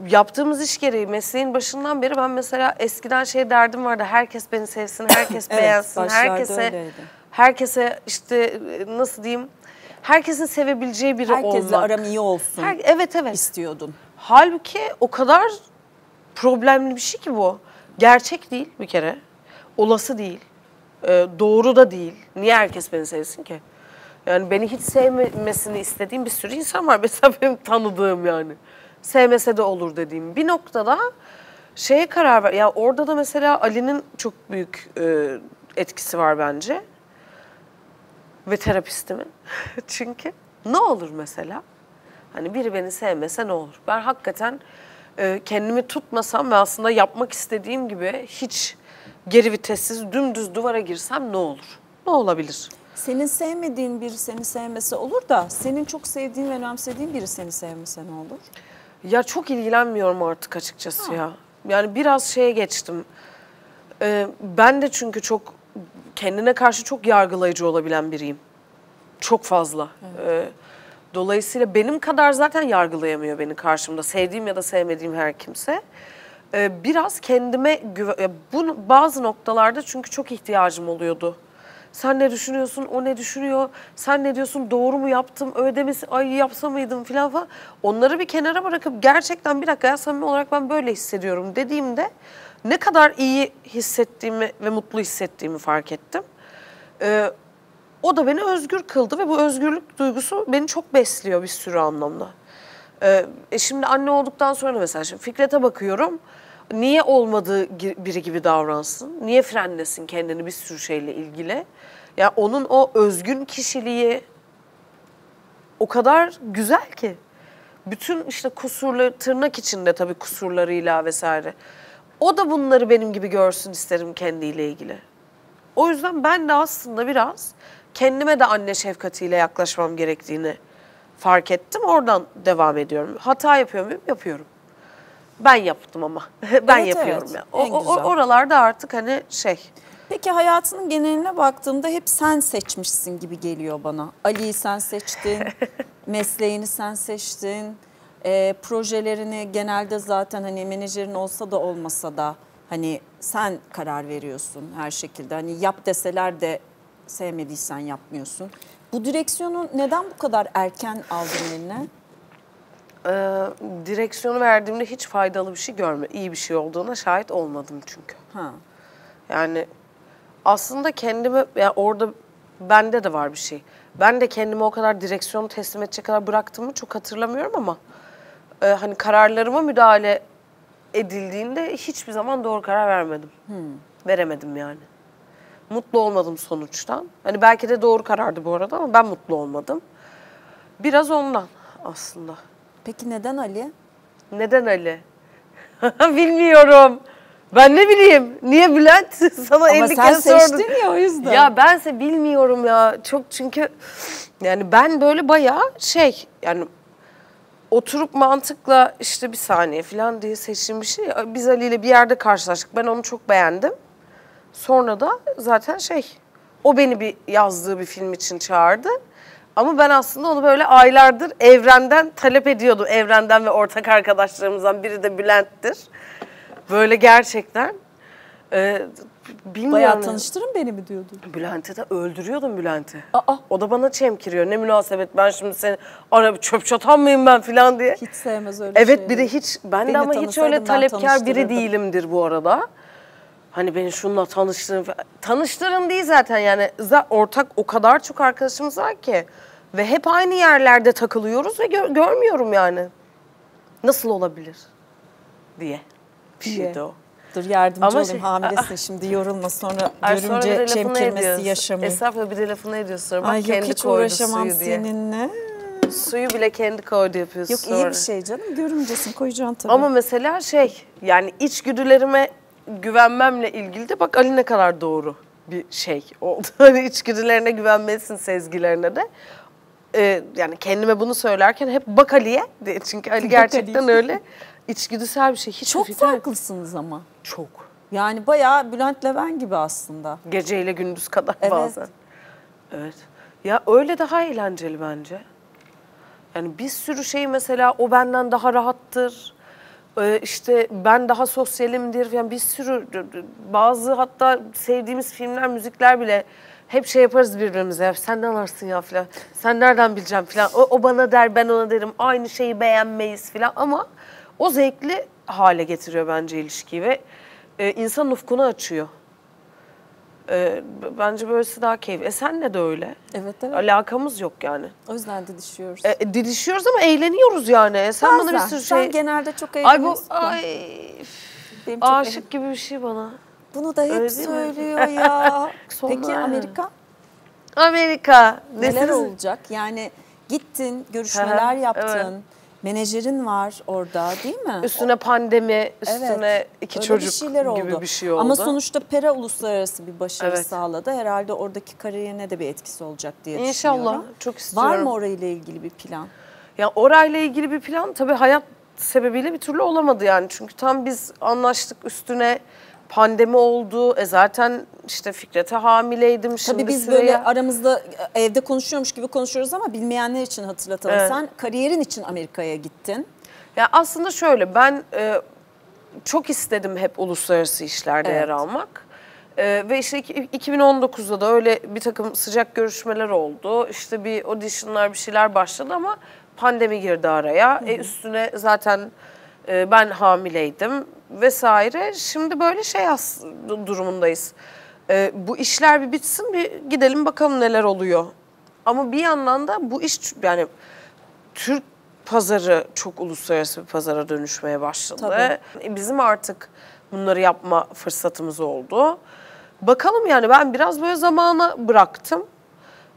[SPEAKER 2] yaptığımız iş gereği mesleğin başından beri ben mesela eskiden şey derdim vardı. Herkes beni sevsin, herkes [LAUGHS]
[SPEAKER 1] Evet,
[SPEAKER 2] beğensin, herkese
[SPEAKER 1] öyleydi.
[SPEAKER 2] herkese işte e, nasıl diyeyim? Herkesin sevebileceği biri
[SPEAKER 1] Herkesle
[SPEAKER 2] olmak.
[SPEAKER 1] aram iyi olsun
[SPEAKER 2] Her- evet evet.
[SPEAKER 1] istiyordun.
[SPEAKER 2] Halbuki o kadar problemli bir şey ki bu. Gerçek değil bir kere. Olası değil. Ee, doğru da değil. Niye herkes beni sevsin ki? Yani beni hiç sevmesini istediğim bir sürü insan var. [LAUGHS] Mesela benim tanıdığım yani. Sevmese de olur dediğim. Bir noktada şeye karar ver. Ya orada da mesela Ali'nin çok büyük e, etkisi var bence. Ve terapistimin. [LAUGHS] Çünkü ne olur mesela? Hani biri beni sevmese ne olur? Ben hakikaten e, kendimi tutmasam ve aslında yapmak istediğim gibi hiç geri vitessiz dümdüz duvara girsem ne olur? Ne olabilir?
[SPEAKER 1] Senin sevmediğin biri seni sevmese olur da senin çok sevdiğin ve önemsediğin biri seni sevmese ne olur?
[SPEAKER 2] Ya çok ilgilenmiyorum artık açıkçası ya. Yani biraz şeye geçtim. Ee, ben de çünkü çok kendine karşı çok yargılayıcı olabilen biriyim. Çok fazla. Ee, dolayısıyla benim kadar zaten yargılayamıyor beni karşımda. Sevdiğim ya da sevmediğim her kimse. Ee, biraz kendime bu bazı noktalarda çünkü çok ihtiyacım oluyordu. Sen ne düşünüyorsun, o ne düşünüyor, sen ne diyorsun, doğru mu yaptım, ödemesi, ay yapsa mıydım falan falan. Onları bir kenara bırakıp gerçekten bir dakika ya samimi olarak ben böyle hissediyorum dediğimde ne kadar iyi hissettiğimi ve mutlu hissettiğimi fark ettim. Ee, o da beni özgür kıldı ve bu özgürlük duygusu beni çok besliyor bir sürü anlamda. Ee, e şimdi anne olduktan sonra mesela şimdi Fikret'e bakıyorum. Niye olmadığı biri gibi davransın? Niye frenlesin kendini bir sürü şeyle ilgili? Ya onun o özgün kişiliği o kadar güzel ki. Bütün işte kusurlu tırnak içinde tabii kusurlarıyla vesaire. O da bunları benim gibi görsün isterim kendiyle ilgili. O yüzden ben de aslında biraz kendime de anne şefkatiyle yaklaşmam gerektiğini fark ettim. Oradan devam ediyorum. Hata yapıyor muyum? Yapıyorum. Ben yaptım ama. [LAUGHS] ben
[SPEAKER 1] Evet,
[SPEAKER 2] yapıyorum
[SPEAKER 1] evet.
[SPEAKER 2] ya. O,
[SPEAKER 1] En güzel.
[SPEAKER 2] oralarda artık hani şey.
[SPEAKER 1] Peki hayatının geneline baktığımda hep sen seçmişsin gibi geliyor bana. Ali'yi sen seçtin, [LAUGHS] mesleğini sen seçtin, e, projelerini genelde zaten hani menajerin olsa da olmasa da hani sen karar veriyorsun her şekilde. Hani yap deseler de sevmediysen yapmıyorsun. Bu direksiyonu neden bu kadar erken aldın eline?
[SPEAKER 2] e, direksiyonu verdiğimde hiç faydalı bir şey görme, iyi bir şey olduğuna şahit olmadım çünkü.
[SPEAKER 1] Ha.
[SPEAKER 2] Yani aslında kendimi ya orada bende de var bir şey. Ben de kendime o kadar direksiyonu teslim edecek kadar bıraktığımı çok hatırlamıyorum ama e, hani kararlarıma müdahale edildiğinde hiçbir zaman doğru karar vermedim. Veremedim yani. Mutlu olmadım sonuçtan. Hani belki de doğru karardı bu arada ama ben mutlu olmadım. Biraz ondan aslında.
[SPEAKER 1] Peki neden Ali?
[SPEAKER 2] Neden Ali? [LAUGHS] Bilmiyorum. Ben ne bileyim. Niye Bülent? [LAUGHS] Sana
[SPEAKER 1] Ama
[SPEAKER 2] 50
[SPEAKER 1] sen
[SPEAKER 2] kere sordum.
[SPEAKER 1] seçtin ya o yüzden.
[SPEAKER 2] Ya bense bilmiyorum ya. Çok çünkü yani ben böyle bayağı şey yani oturup mantıkla işte bir saniye falan diye seçtiğim bir şey. Biz Ali ile bir yerde karşılaştık. Ben onu çok beğendim. Sonra da zaten şey o beni bir yazdığı bir film için çağırdı. Ama ben aslında onu böyle aylardır evrenden talep ediyordum. Evrenden ve ortak arkadaşlarımızdan biri de Bülent'tir. Böyle gerçekten e, bilmiyorum.
[SPEAKER 1] Bayağı tanıştırın beni mi diyordun?
[SPEAKER 2] Bülent'e de öldürüyordum Bülent'i.
[SPEAKER 1] Aa.
[SPEAKER 2] O da bana çemkiriyor. Ne münasebet ben şimdi seni ara çöp çatan mıyım ben falan diye.
[SPEAKER 1] Hiç sevmez öyle
[SPEAKER 2] Evet
[SPEAKER 1] şeyleri.
[SPEAKER 2] bir de hiç ben
[SPEAKER 1] Beni
[SPEAKER 2] de ama hiç öyle talepkar biri değilimdir bu arada. Hani beni şununla tanıştırın. Tanıştırın değil zaten yani ortak o kadar çok arkadaşımız var ki. Ve hep aynı yerlerde takılıyoruz ve gör- görmüyorum yani. Nasıl olabilir diye bir
[SPEAKER 1] Diye.
[SPEAKER 2] şeydi o.
[SPEAKER 1] Dur yardımcı
[SPEAKER 2] Ama
[SPEAKER 1] olayım
[SPEAKER 2] şey-
[SPEAKER 1] hamilesin şimdi yorulma sonra
[SPEAKER 2] Ay, sonra
[SPEAKER 1] çemkirmesi yaşamayın.
[SPEAKER 2] Estağfurullah bir de lafını ediyorsun. Bak
[SPEAKER 1] Ay yok
[SPEAKER 2] kendi
[SPEAKER 1] hiç
[SPEAKER 2] koydu
[SPEAKER 1] uğraşamam
[SPEAKER 2] suyu diye.
[SPEAKER 1] seninle.
[SPEAKER 2] Suyu bile kendi koydu yapıyorsun
[SPEAKER 1] Yok iyi
[SPEAKER 2] sonra.
[SPEAKER 1] bir şey canım görümcesin koyacaksın tabii.
[SPEAKER 2] Ama mesela şey yani içgüdülerime güvenmemle ilgili de bak Ali ne kadar doğru bir şey oldu. [LAUGHS] Hani içgüdülerine güvenmelisin sezgilerine de. Ee, yani kendime bunu söylerken hep bak Ali'ye. Çünkü Ali gerçekten öyle içgüdüsel bir şey. Hiç
[SPEAKER 1] çok
[SPEAKER 2] yok.
[SPEAKER 1] farklısınız ama.
[SPEAKER 2] Çok.
[SPEAKER 1] Yani bayağı Bülent Leven gibi aslında.
[SPEAKER 2] Geceyle gündüz kadar
[SPEAKER 1] Evet.
[SPEAKER 2] bazen. Evet. Ya öyle daha eğlenceli bence. Yani bir sürü şey mesela o benden daha rahattır. Ee, işte ben daha sosyalimdir. Yani bir sürü bazı hatta sevdiğimiz filmler, müzikler bile hep şey yaparız birbirimize. Sen ne anlarsın ya falan. Sen nereden bileceğim falan. O, o bana der ben ona derim. Aynı şeyi beğenmeyiz falan ama o zevkli hale getiriyor bence ilişkiyi ve e, insan ufkunu açıyor. B- bence böylesi daha keyifli. E senle de öyle.
[SPEAKER 1] Evet evet.
[SPEAKER 2] Alakamız yok yani.
[SPEAKER 1] O yüzden didişiyoruz.
[SPEAKER 2] E, e, didişiyoruz ama eğleniyoruz yani. E, sen bana bir
[SPEAKER 1] Bazen.
[SPEAKER 2] sürü
[SPEAKER 1] Sen
[SPEAKER 2] şey...
[SPEAKER 1] genelde çok
[SPEAKER 2] Ay bu
[SPEAKER 1] eğleniyorsun.
[SPEAKER 2] ay
[SPEAKER 1] Benim çok
[SPEAKER 2] aşık gibi bir şey bana.
[SPEAKER 1] Bunu da hep
[SPEAKER 2] Öyle
[SPEAKER 1] söylüyor ya. [LAUGHS]
[SPEAKER 2] Sonra.
[SPEAKER 1] Peki Amerika
[SPEAKER 2] Amerika.
[SPEAKER 1] neler
[SPEAKER 2] Nesiniz?
[SPEAKER 1] olacak? Yani gittin, görüşmeler yaptın.
[SPEAKER 2] evet.
[SPEAKER 1] Menajerin var orada değil mi?
[SPEAKER 2] Üstüne pandemi, üstüne iki
[SPEAKER 1] öyle
[SPEAKER 2] çocuk
[SPEAKER 1] bir şeyler oldu.
[SPEAKER 2] gibi bir şey oldu.
[SPEAKER 1] Ama sonuçta Pera uluslararası bir başarı
[SPEAKER 2] Evet.
[SPEAKER 1] sağladı. Herhalde oradaki kariyerine de bir etkisi olacak diye
[SPEAKER 2] İnşallah.
[SPEAKER 1] düşünüyorum.
[SPEAKER 2] Çok istiyorum.
[SPEAKER 1] Var mı orayla ilgili bir plan?
[SPEAKER 2] Ya orayla ilgili bir plan tabii hayat sebebiyle bir türlü olamadı yani. Çünkü tam biz anlaştık üstüne pandemi oldu. E zaten işte Fikret'e hamileydim. Şimdi
[SPEAKER 1] Tabii biz
[SPEAKER 2] Süreyya-
[SPEAKER 1] böyle aramızda e, evde konuşuyormuş gibi konuşuyoruz ama bilmeyenler için hatırlatalım.
[SPEAKER 2] Evet.
[SPEAKER 1] Sen kariyerin için Amerika'ya gittin.
[SPEAKER 2] Ya aslında şöyle ben e, çok istedim hep uluslararası işlerde
[SPEAKER 1] Evet.
[SPEAKER 2] yer almak. E, ve işte iki- 2019'da da öyle bir takım sıcak görüşmeler oldu. İşte bir auditionlar bir şeyler başladı ama pandemi girdi araya. E, üstüne zaten e, ben hamileydim vesaire. Şimdi böyle şey as durumundayız. E, bu işler bir bitsin bir gidelim bakalım neler oluyor. Ama bir yandan da bu iş yani Türk pazarı çok uluslararası bir pazara dönüşmeye başladı.
[SPEAKER 1] Tabii.
[SPEAKER 2] E, Bizim artık bunları yapma fırsatımız oldu. Bakalım yani ben biraz böyle zamana bıraktım.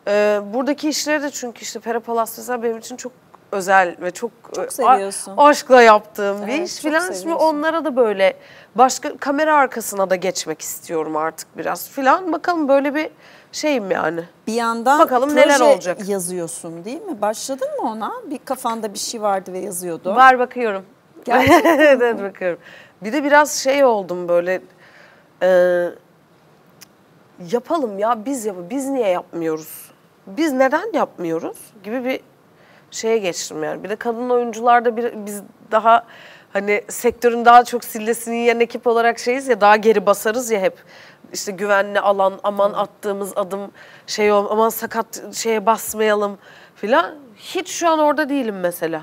[SPEAKER 2] Ee, buradaki işleri de çünkü işte Pera Palas mesela benim için çok özel ve çok,
[SPEAKER 1] Çok
[SPEAKER 2] e,
[SPEAKER 1] seviyorsun.
[SPEAKER 2] aşkla yaptığım bir
[SPEAKER 1] Evet,
[SPEAKER 2] iş
[SPEAKER 1] çok
[SPEAKER 2] filan. Şimdi onlara da böyle başka kamera arkasına da geçmek istiyorum artık biraz filan. Bakalım böyle bir şeyim yani.
[SPEAKER 1] Bir yandan
[SPEAKER 2] Bakalım neler olacak.
[SPEAKER 1] yazıyorsun değil mi? Başladın mı ona? Bir kafanda bir şey vardı ve yazıyordun.
[SPEAKER 2] Var bakıyorum.
[SPEAKER 1] Gerçekten [LAUGHS]
[SPEAKER 2] evet bakıyorum. Bir de biraz şey oldum böyle e, yapalım ya biz yap biz niye yapmıyoruz? Biz neden yapmıyoruz gibi bir şeye geçtim yani. Bir de kadın oyuncularda bir, biz daha hani sektörün daha çok sillesini yiyen ekip olarak şeyiz ya daha geri basarız ya hep. İşte güvenli alan, aman attığımız adım şey ol, aman sakat şeye basmayalım filan. Hiç şu an orada değilim mesela.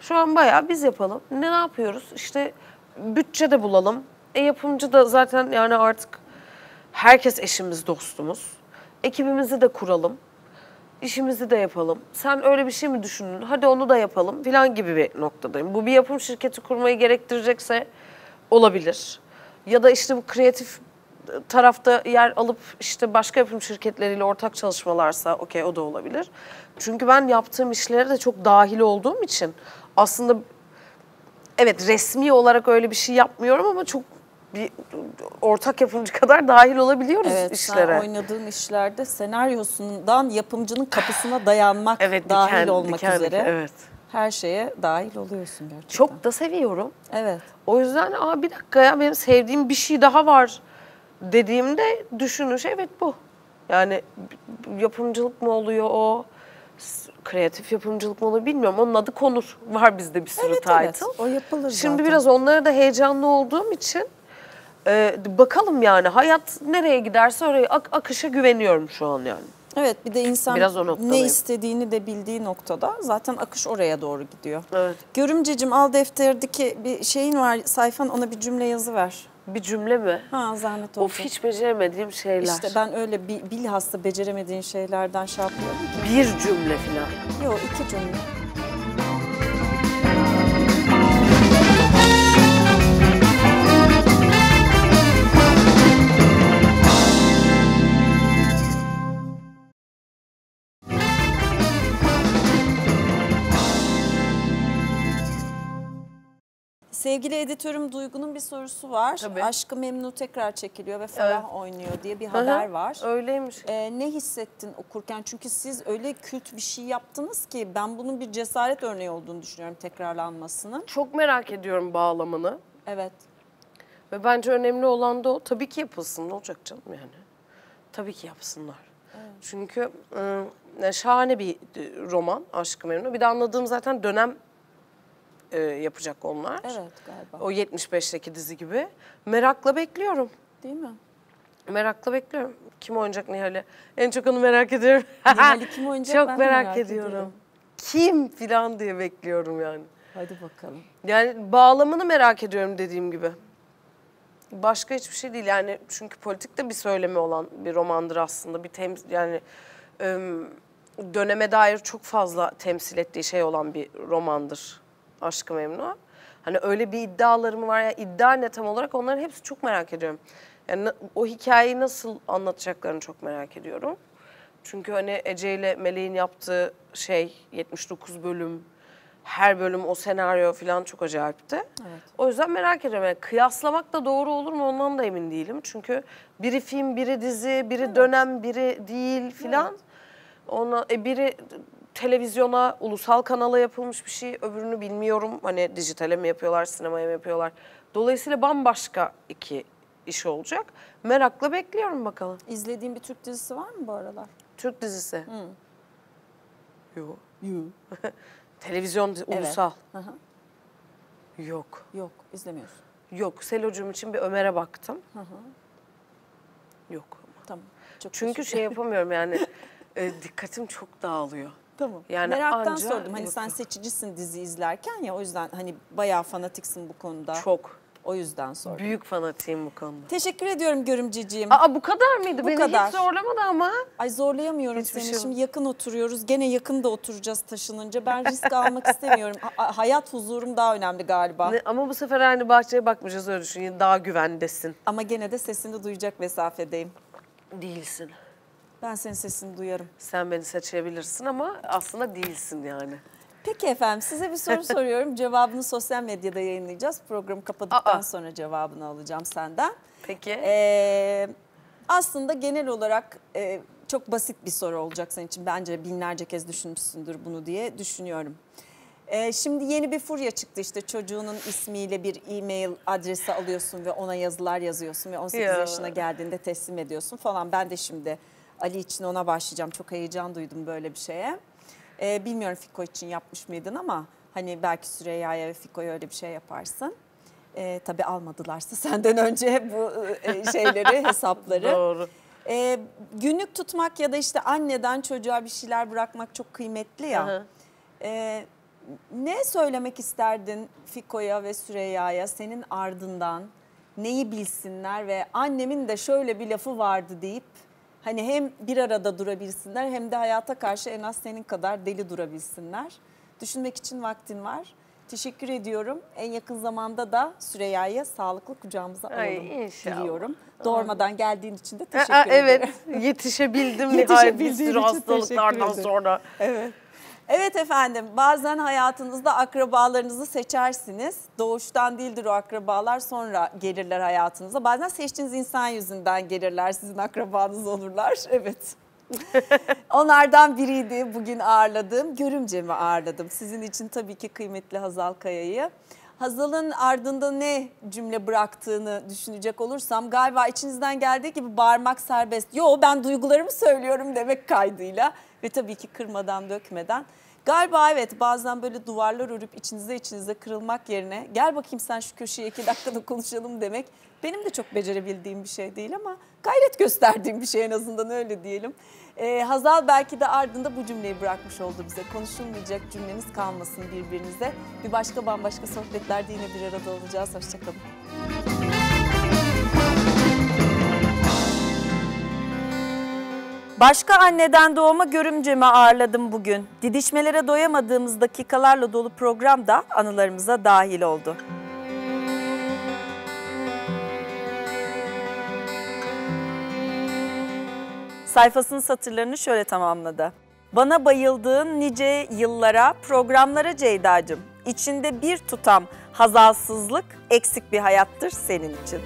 [SPEAKER 2] Şu an bayağı biz yapalım. Ne, ne yapıyoruz? İşte bütçe de bulalım. E yapımcı da zaten yani artık herkes eşimiz, dostumuz. Ekibimizi de kuralım. İşimizi de yapalım. Sen öyle bir şey mi düşündün? Hadi onu da yapalım filan gibi bir noktadayım. Bu bir yapım şirketi kurmayı gerektirecekse olabilir. Ya da işte bu kreatif tarafta yer alıp işte başka yapım şirketleriyle ortak çalışmalarsa okey o da olabilir. Çünkü ben yaptığım işlere de çok dahil olduğum için aslında evet resmi olarak öyle bir şey yapmıyorum ama çok bir ortak yapımcı [LAUGHS] kadar dahil olabiliyoruz
[SPEAKER 1] Evet,
[SPEAKER 2] işlere.
[SPEAKER 1] sen oynadığın işlerde senaryosundan yapımcının kapısına dayanmak [SIGHS]
[SPEAKER 2] Evet,
[SPEAKER 1] dahil
[SPEAKER 2] diken-
[SPEAKER 1] olmak
[SPEAKER 2] diken-
[SPEAKER 1] üzere
[SPEAKER 2] evet.
[SPEAKER 1] her şeye dahil oluyorsun gerçekten.
[SPEAKER 2] Çok da seviyorum.
[SPEAKER 1] Evet.
[SPEAKER 2] O yüzden Aa, bir dakika ya benim sevdiğim bir şey daha var dediğimde düşünüş evet bu. Yani yapımcılık mı oluyor o? Kreatif yapımcılık mı oluyor bilmiyorum. Onun adı konur. Var bizde bir sürü
[SPEAKER 1] Evet,
[SPEAKER 2] title.
[SPEAKER 1] evet. O yapılır
[SPEAKER 2] Şimdi
[SPEAKER 1] zaten.
[SPEAKER 2] biraz onlara da heyecanlı olduğum için e, bakalım yani hayat nereye giderse oraya ak- akışa güveniyorum şu an yani.
[SPEAKER 1] Evet bir de insan
[SPEAKER 2] Biraz
[SPEAKER 1] ne istediğini de bildiği noktada zaten akış oraya doğru gidiyor.
[SPEAKER 2] Evet.
[SPEAKER 1] Görümcecim al defterdeki bir şeyin var sayfan ona bir cümle yazı ver.
[SPEAKER 2] Bir cümle mi?
[SPEAKER 1] Ha zahmet oldu.
[SPEAKER 2] Of hiç beceremediğim şeyler.
[SPEAKER 1] İşte ben öyle bi- bilhassa beceremediğin şeylerden şey yapıyorum.
[SPEAKER 2] Bir cümle falan.
[SPEAKER 1] Yok iki cümle. Sevgili editörüm Duygu'nun bir sorusu var.
[SPEAKER 2] Tabii.
[SPEAKER 1] Aşkı Memnu tekrar çekiliyor ve Farah oynuyor diye bir haber var.
[SPEAKER 2] Öyleymiş.
[SPEAKER 1] Ee, ne hissettin okurken? Çünkü siz öyle kült bir şey yaptınız ki ben bunun bir cesaret örneği olduğunu düşünüyorum tekrarlanmasının.
[SPEAKER 2] Çok merak ediyorum bağlamını.
[SPEAKER 1] Evet.
[SPEAKER 2] Ve bence önemli olan da o. Tabii ki yapılsın. Ne olacak canım yani? Tabii ki yapsınlar. Çünkü ıı, şahane bir e, roman Aşkı Memnu. Bir de anladığım zaten dönem e, yapacak onlar.
[SPEAKER 1] Evet galiba.
[SPEAKER 2] O 75'teki dizi gibi. Merakla bekliyorum.
[SPEAKER 1] Değil mi?
[SPEAKER 2] Merakla bekliyorum. Kim oynayacak Nihal'i? En çok onu merak ediyorum. [LAUGHS]
[SPEAKER 1] Nihal'i kim [LAUGHS] oynayacak
[SPEAKER 2] Çok
[SPEAKER 1] ben de
[SPEAKER 2] merak,
[SPEAKER 1] merak
[SPEAKER 2] ediyorum.
[SPEAKER 1] ediyorum.
[SPEAKER 2] Kim filan diye bekliyorum yani.
[SPEAKER 1] Hadi bakalım.
[SPEAKER 2] Yani bağlamını merak ediyorum dediğim gibi. Başka hiçbir şey değil yani çünkü politikte bir söylemi olan bir romandır aslında. Bir tem yani döneme dair çok fazla temsil ettiği şey olan bir romandır Aşkı Memnu. Hani öyle bir iddiaları mı var ya iddia ne tam olarak onların hepsi çok merak ediyorum. Yani o hikayeyi nasıl anlatacaklarını çok merak ediyorum. Çünkü hani Ece ile Meleğin yaptığı şey 79 bölüm, her bölüm o senaryo falan çok acayipti.
[SPEAKER 1] Evet.
[SPEAKER 2] O yüzden merak ediyorum. Yani kıyaslamak da doğru olur mu ondan da emin değilim. Çünkü biri film, biri dizi, biri dönem, biri değil filan. Ona e, biri televizyona, ulusal kanala yapılmış bir şey, öbürünü bilmiyorum. Hani dijitale mi yapıyorlar, sinemaya mı yapıyorlar. Dolayısıyla bambaşka iki iş olacak. Merakla bekliyorum bakalım.
[SPEAKER 1] İzlediğin bir Türk dizisi var mı bu aralar?
[SPEAKER 2] Türk dizisi. Yok.
[SPEAKER 1] Yok. [LAUGHS]
[SPEAKER 2] Televizyon di- ulusal.
[SPEAKER 1] Hı hı.
[SPEAKER 2] Yok.
[SPEAKER 1] Yok izlemiyorsun.
[SPEAKER 2] Yok. Selocuğum için bir Ömer'e baktım. Yok.
[SPEAKER 1] Tamam. Çok
[SPEAKER 2] Çünkü şey yapamıyorum yani [LAUGHS] e, dikkatim çok dağılıyor.
[SPEAKER 1] Tamam.
[SPEAKER 2] Yani
[SPEAKER 1] Meraktan
[SPEAKER 2] anca-
[SPEAKER 1] sordum. Hani sen seçicisin dizi izlerken ya o yüzden hani bayağı fanatiksin bu konuda.
[SPEAKER 2] Çok.
[SPEAKER 1] O yüzden sordum.
[SPEAKER 2] Büyük fanatiyim bu konuda.
[SPEAKER 1] Teşekkür ediyorum görümceciğim.
[SPEAKER 2] Aa bu kadar mıydı?
[SPEAKER 1] Bu
[SPEAKER 2] Beni
[SPEAKER 1] kadar.
[SPEAKER 2] hiç zorlamadı ama.
[SPEAKER 1] Ay zorlayamıyorum
[SPEAKER 2] Hiçbir
[SPEAKER 1] seni.
[SPEAKER 2] şey.
[SPEAKER 1] Şimdi yakın oturuyoruz. Gene yakın da oturacağız taşınınca. Ben risk almak istemiyorum. Ha- hayat huzurum daha önemli galiba.
[SPEAKER 2] Ne- ama bu sefer aynı bahçeye bakmayacağız öyle düşün. Daha güvendesin.
[SPEAKER 1] Ama gene de sesini duyacak mesafedeyim.
[SPEAKER 2] Değilsin.
[SPEAKER 1] Ben senin sesini duyarım.
[SPEAKER 2] Sen beni seçebilirsin ama aslında değilsin yani.
[SPEAKER 1] Peki efendim size bir soru [LAUGHS] soruyorum. Cevabını sosyal medyada yayınlayacağız. Programı kapadıktan
[SPEAKER 2] Aa.
[SPEAKER 1] sonra cevabını alacağım senden.
[SPEAKER 2] Peki.
[SPEAKER 1] Ee, aslında genel olarak e, çok basit bir soru olacak senin için. Bence binlerce kez düşünmüşsündür bunu diye düşünüyorum. Ee, şimdi yeni bir furya çıktı işte çocuğunun ismiyle bir e-mail adresi alıyorsun ve ona yazılar yazıyorsun ve 18
[SPEAKER 2] Ya.
[SPEAKER 1] yaşına geldiğinde teslim ediyorsun falan. Ben de şimdi Ali için ona başlayacağım. Çok heyecan duydum böyle bir şeye. Ee, bilmiyorum Fiko için yapmış mıydın ama hani belki Süreyya'ya ve Fiko'ya öyle bir şey yaparsın. Ee, tabii almadılarsa [LAUGHS] senden önce bu e, şeyleri, [LAUGHS] hesapları.
[SPEAKER 2] Doğru.
[SPEAKER 1] Ee, günlük tutmak ya da işte anneden çocuğa bir şeyler bırakmak çok kıymetli ya.
[SPEAKER 2] Hı hı.
[SPEAKER 1] Ee, ne söylemek isterdin Fiko'ya ve Süreyya'ya senin ardından neyi bilsinler ve annemin de şöyle bir lafı vardı deyip hani hem bir arada durabilsinler hem de hayata karşı en az senin kadar deli durabilsinler. Düşünmek için vaktin var. Teşekkür ediyorum. En yakın zamanda da Süreyya'yı sağlıklı kucağımıza alalım
[SPEAKER 2] Ay, inşallah.
[SPEAKER 1] diliyorum. Doğurmadan geldiğin için de teşekkür
[SPEAKER 2] evet
[SPEAKER 1] ederim.
[SPEAKER 2] yetişebildim [LAUGHS] nihayet bir sürü hastalıklardan sonra.
[SPEAKER 1] Evet. Evet efendim bazen hayatınızda akrabalarınızı seçersiniz. Doğuştan değildir o akrabalar sonra gelirler hayatınıza. Bazen seçtiğiniz insan yüzünden gelirler sizin akrabanız olurlar. [LAUGHS] Evet. [LAUGHS] Onlardan biriydi bugün ağırladığım. Görümcemi ağırladım. Sizin için tabii ki kıymetli Hazal Kaya'yı. Hazal'ın ardında ne cümle bıraktığını düşünecek olursam galiba içinizden geldiği gibi bağırmak serbest. Yo ben duygularımı söylüyorum demek kaydıyla ve tabii ki kırmadan dökmeden. Galiba evet bazen böyle duvarlar örüp içinize içinize kırılmak yerine gel bakayım sen şu köşeye iki dakikada konuşalım demek benim de çok becerebildiğim bir şey değil ama gayret gösterdiğim bir şey en azından öyle diyelim. Ee, Hazal belki de ardında bu cümleyi bırakmış oldu bize. Konuşulmayacak cümleniz kalmasın birbirinize. Bir başka bambaşka sohbetlerde yine bir arada olacağız. Hoşçakalın. Başka anneden doğma görümcemi ağırladım bugün. Didişmelere doyamadığımız dakikalarla dolu program da anılarımıza dahil oldu. Sayfasının satırlarını şöyle tamamladı. Bana bayıldığın nice yıllara, programlara Ceyda'cığım. İçinde bir tutam hazalsızlık eksik bir hayattır senin için.